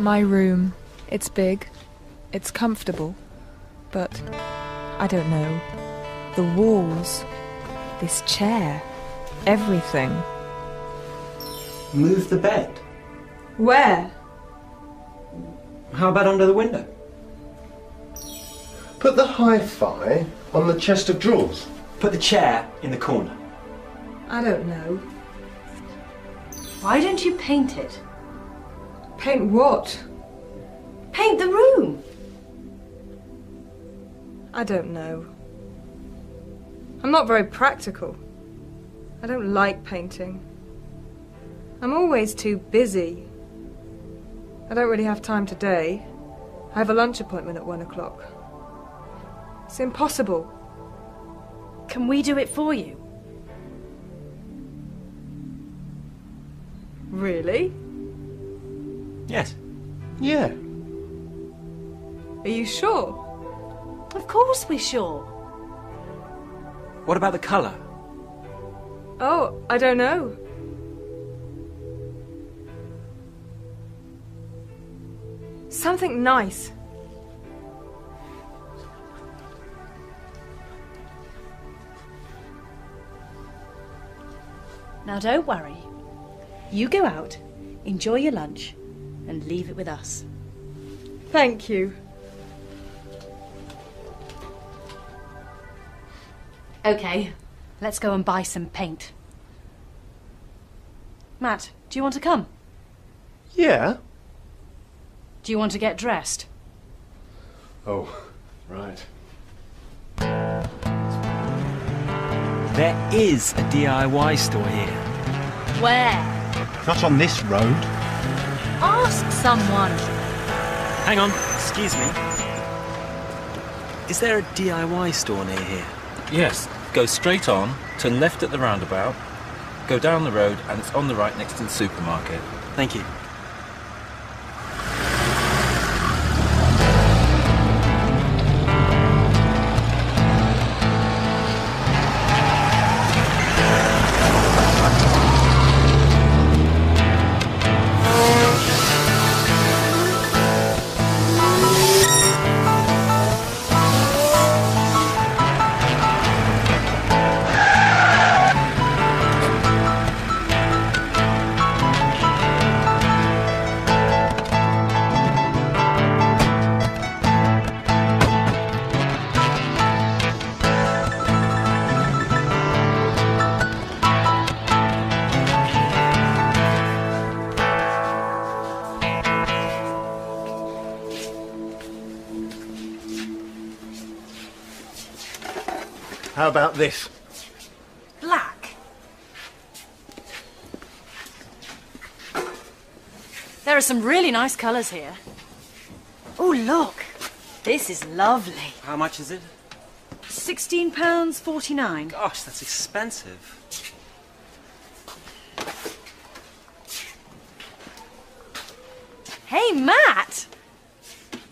My room. It's big. It's comfortable. But I don't know. The walls. This chair. Everything. Move the bed. Where? How about under the window? Put the hi-fi on the chest of drawers. Put the chair in the corner. I don't know. Why don't you paint it? Paint what? Paint the room. I don't know. I'm not very practical. I don't like painting. I'm always too busy. I don't really have time today. I have a lunch appointment at one o'clock. It's impossible. Can we do it for you? Really? Yes. Yeah. Are you sure? Of course we're sure. What about the colour? Oh, I don't know. Something nice. Now don't worry. You go out, enjoy your lunch, and leave it with us. Thank you. Okay, let's go and buy some paint. Matt, do you want to come? Yeah. Do you want to get dressed? Oh, right. There is a DIY store here. Where? Not on this road. Ask someone. Hang on, excuse me. Is there a DIY store near here? Yes, go straight on, turn left at the roundabout, go down the road, and it's on the right next to the supermarket. Thank you. How about this? Black. There are some really nice colours here. Oh, look. This is lovely. How much is it? £16.49. Gosh, that's expensive. Hey, Matt!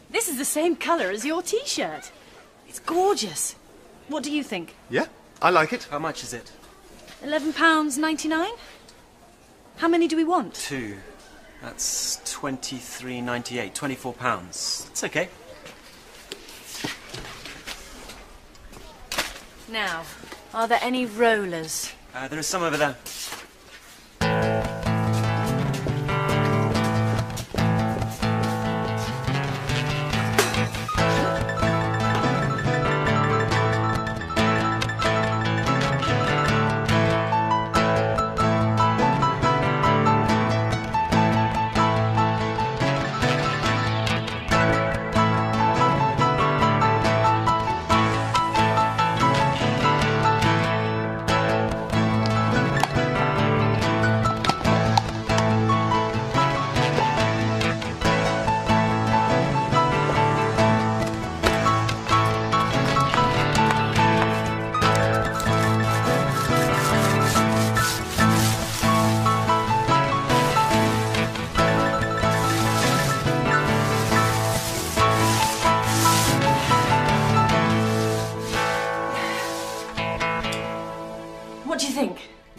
This is the same colour as your t shirt. It's gorgeous. What do you think? Yeah, I like it. How much is it? £11.99? How many do we want? Two. That's twenty-three ninety-eight. Twenty-four pounds. It's okay. Now, are there any rollers? Uh, there is some over there.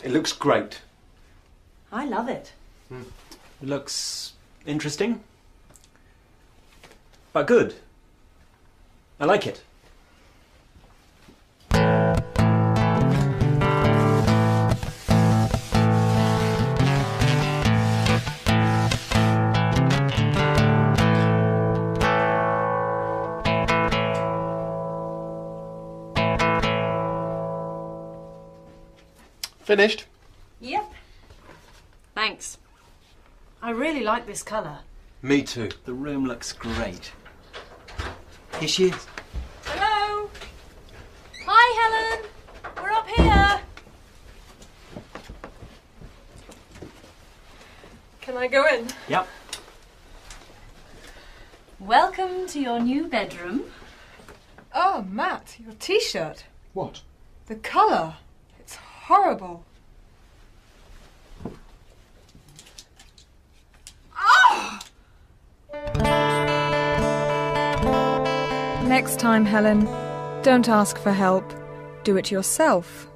It looks great. I love it. Mm. It looks interesting, but good. I like it. Finished? Yep. Thanks. I really like this colour. Me too. The room looks great. Here she is. Hello? Hi, Helen. We're up here. Can I go in? Yep. Welcome to your new bedroom. Oh, Matt, your t shirt. What? The colour. Horrible. Ah! Next time, Helen, don't ask for help. Do it yourself.